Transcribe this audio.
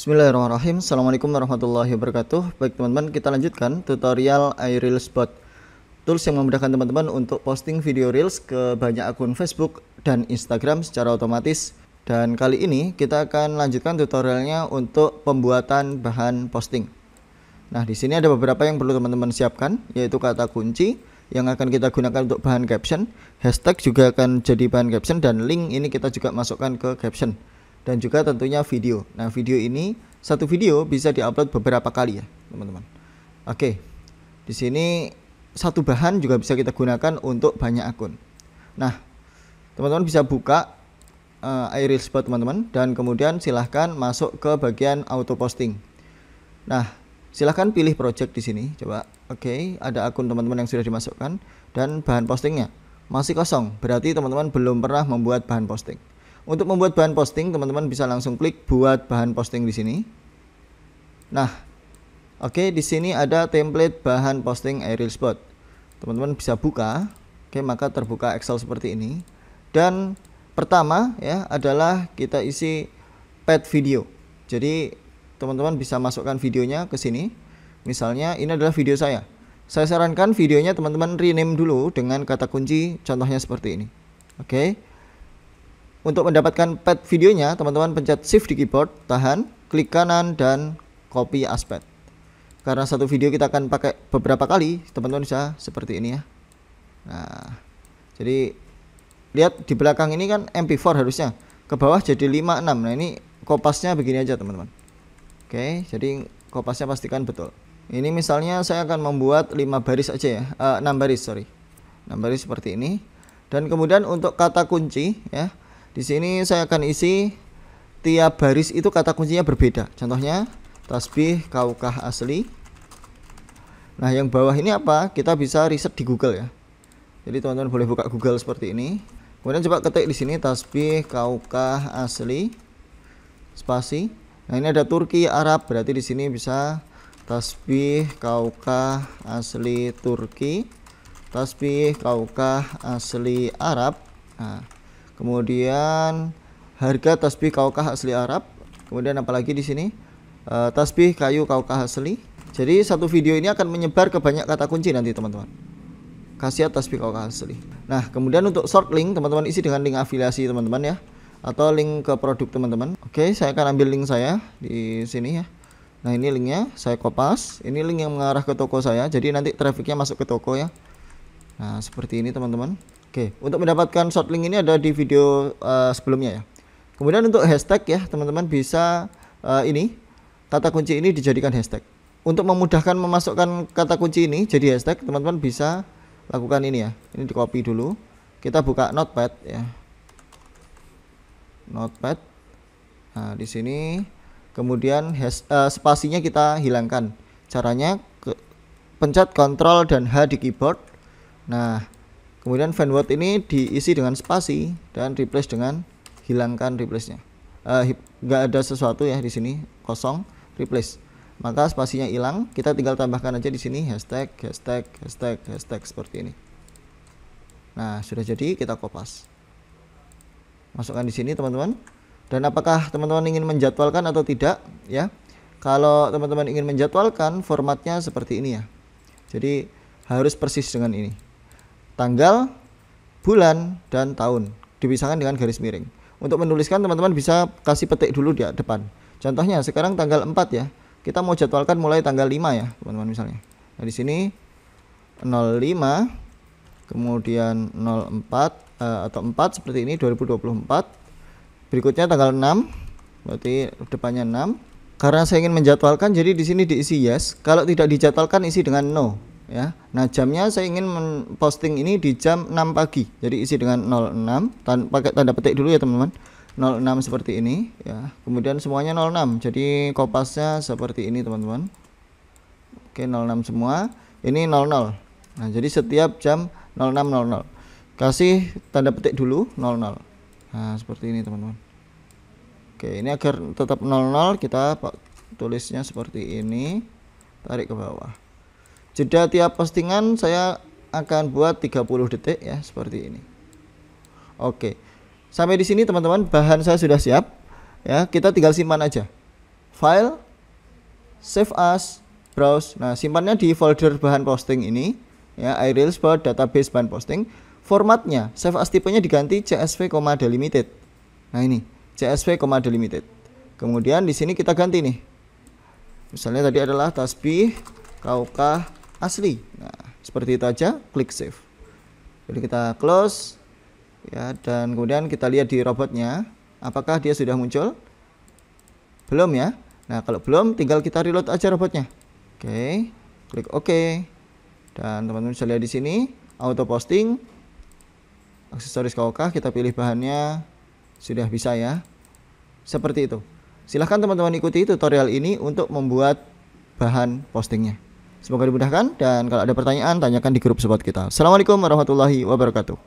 Bismillahirrahmanirrahim. Assalamualaikum warahmatullahi wabarakatuh. Baik teman-teman kita lanjutkan tutorial iReels Bot Tools yang memudahkan teman-teman untuk posting video Reels ke banyak akun Facebook dan Instagram secara otomatis. Dan kali ini kita akan lanjutkan tutorialnya untuk pembuatan bahan posting. Nah di sini ada beberapa yang perlu teman-teman siapkan yaitu kata kunci yang akan kita gunakan untuk bahan caption. Hashtag juga akan jadi bahan caption dan link ini kita juga masukkan ke caption dan juga tentunya video. Nah, video ini satu video bisa diupload beberapa kali ya, teman-teman. Oke. Di sini satu bahan juga bisa kita gunakan untuk banyak akun. Nah, teman-teman bisa buka uh, iReels Spot teman-teman dan kemudian silahkan masuk ke bagian auto posting. Nah, silahkan pilih project di sini. Coba. Oke, ada akun teman-teman yang sudah dimasukkan dan bahan postingnya masih kosong. Berarti teman-teman belum pernah membuat bahan posting. Untuk membuat bahan posting, teman-teman bisa langsung klik buat bahan posting di sini. Nah, oke okay, di sini ada template bahan posting aerial spot. Teman-teman bisa buka. Oke, okay, maka terbuka Excel seperti ini. Dan pertama ya adalah kita isi pet video. Jadi teman-teman bisa masukkan videonya ke sini. Misalnya ini adalah video saya. Saya sarankan videonya teman-teman rename dulu dengan kata kunci contohnya seperti ini. Oke. Okay. Untuk mendapatkan pad videonya, teman-teman pencet shift di keyboard, tahan, klik kanan dan copy aspect. Karena satu video kita akan pakai beberapa kali, teman-teman bisa seperti ini ya. Nah, jadi lihat di belakang ini kan MP4 harusnya. Ke bawah jadi 56. Nah, ini kopasnya begini aja, teman-teman. Oke, jadi kopasnya pastikan betul. Ini misalnya saya akan membuat 5 baris aja ya. Uh, eh, 6 baris, sorry. 6 baris seperti ini. Dan kemudian untuk kata kunci ya, di sini saya akan isi tiap baris itu kata kuncinya berbeda. Contohnya tasbih kaukah asli. Nah, yang bawah ini apa? Kita bisa riset di Google ya. Jadi teman-teman boleh buka Google seperti ini. Kemudian coba ketik di sini tasbih kaukah asli spasi. Nah, ini ada Turki, Arab, berarti di sini bisa tasbih kaukah asli Turki, tasbih kaukah asli Arab. Nah, kemudian harga tasbih kaukah asli Arab. Kemudian apalagi di sini? Uh, tasbih kayu kaukah asli. Jadi satu video ini akan menyebar ke banyak kata kunci nanti teman-teman. Khasiat tasbih kaukah asli. Nah kemudian untuk short link teman-teman isi dengan link afiliasi teman-teman ya. Atau link ke produk teman-teman. Oke saya akan ambil link saya di sini ya. Nah ini linknya saya kopas. Ini link yang mengarah ke toko saya. Jadi nanti trafficnya masuk ke toko ya. Nah seperti ini teman-teman Oke, untuk mendapatkan short link ini ada di video uh, sebelumnya ya. Kemudian untuk hashtag ya, teman-teman bisa uh, ini kata kunci ini dijadikan hashtag. Untuk memudahkan memasukkan kata kunci ini jadi hashtag, teman-teman bisa lakukan ini ya. Ini di copy dulu. Kita buka Notepad ya. Notepad. Nah, di sini kemudian has, uh, spasinya kita hilangkan. Caranya ke, pencet Ctrl dan H di keyboard. Nah, kemudian word ini diisi dengan spasi dan replace dengan hilangkan replace-nya. Eh, nggak uh, ada sesuatu ya di sini kosong replace. Maka spasinya hilang kita tinggal tambahkan aja di sini hashtag hashtag hashtag hashtag seperti ini. Nah sudah jadi kita kopas. Masukkan di sini teman-teman. Dan apakah teman-teman ingin menjadwalkan atau tidak ya? Kalau teman-teman ingin menjadwalkan formatnya seperti ini ya. Jadi harus persis dengan ini tanggal, bulan, dan tahun dipisahkan dengan garis miring. Untuk menuliskan teman-teman bisa kasih petik dulu di depan. Contohnya sekarang tanggal 4 ya. Kita mau jadwalkan mulai tanggal 5 ya, teman-teman misalnya. Nah, di sini 05 kemudian 04 eh, atau 4 seperti ini 2024. Berikutnya tanggal 6 berarti depannya 6. Karena saya ingin menjadwalkan jadi di sini diisi yes. Kalau tidak dijadwalkan isi dengan no ya. Nah, jamnya saya ingin posting ini di jam 6 pagi. Jadi isi dengan 06 tan pakai tanda petik dulu ya, teman-teman. 06 seperti ini ya. Kemudian semuanya 06. Jadi kopasnya seperti ini, teman-teman. Oke, 06 semua. Ini 00. Nah, jadi setiap jam 06.00 kasih tanda petik dulu 00. Nah, seperti ini, teman-teman. Oke, ini agar tetap 00 kita tulisnya seperti ini. Tarik ke bawah jeda tiap postingan saya akan buat 30 detik ya seperti ini. Oke. Sampai di sini teman-teman. Bahan saya sudah siap ya. Kita tinggal simpan aja. File save as browse. Nah simpannya di folder bahan posting ini ya. iReelsBot database bahan posting. Formatnya save as tipenya diganti csv, delimited. Nah ini. Csv, delimited. Kemudian di sini kita ganti nih. Misalnya tadi adalah tasbih kaukah asli. Nah seperti itu aja klik save. Jadi kita close ya dan kemudian kita lihat di robotnya apakah dia sudah muncul? Belum ya. Nah kalau belum tinggal kita reload aja robotnya. Oke klik OK. Dan teman-teman bisa lihat di sini auto posting. Aksesoris KOK kita pilih bahannya. Sudah bisa ya. Seperti itu. Silahkan teman-teman ikuti tutorial ini untuk membuat bahan postingnya semoga dimudahkan dan kalau ada pertanyaan tanyakan di grup support kita. Assalamualaikum warahmatullahi wabarakatuh